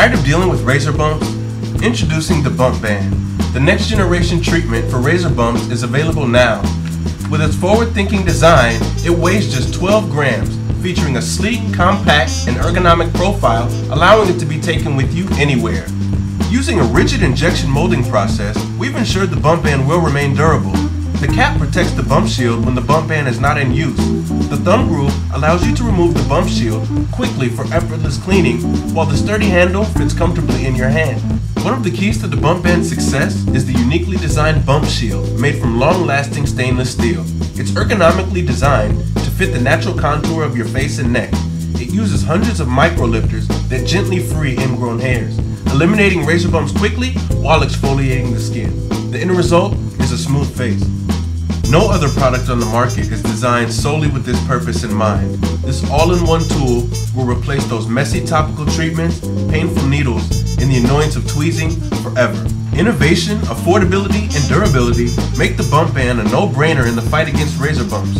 Tired of dealing with razor bumps? Introducing the BumpBan. The next generation treatment for razor bumps is available now. With its forward-thinking design, it weighs just 12 grams, featuring a sleek, compact, and ergonomic profile, allowing it to be taken with you anywhere. Using a rigid injection molding process, we've ensured the BumpBan will remain durable. The cap protects the bump shield when the BumpBan is not in use. The thumb groove allows you to remove the bump shield quickly for effortless cleaning, while the sturdy handle fits comfortably in your hand. One of the keys to the BumpBan's success is the uniquely designed bump shield made from long-lasting stainless steel. It's ergonomically designed to fit the natural contour of your face and neck. It uses hundreds of micro lifters that gently free ingrown hairs, eliminating razor bumps quickly while exfoliating the skin. The end result is a smooth face. No other product on the market is designed solely with this purpose in mind. This all-in-one tool will replace those messy topical treatments, painful needles, and the annoyance of tweezing forever. Innovation, affordability, and durability make the BumpBan a no-brainer in the fight against razor bumps.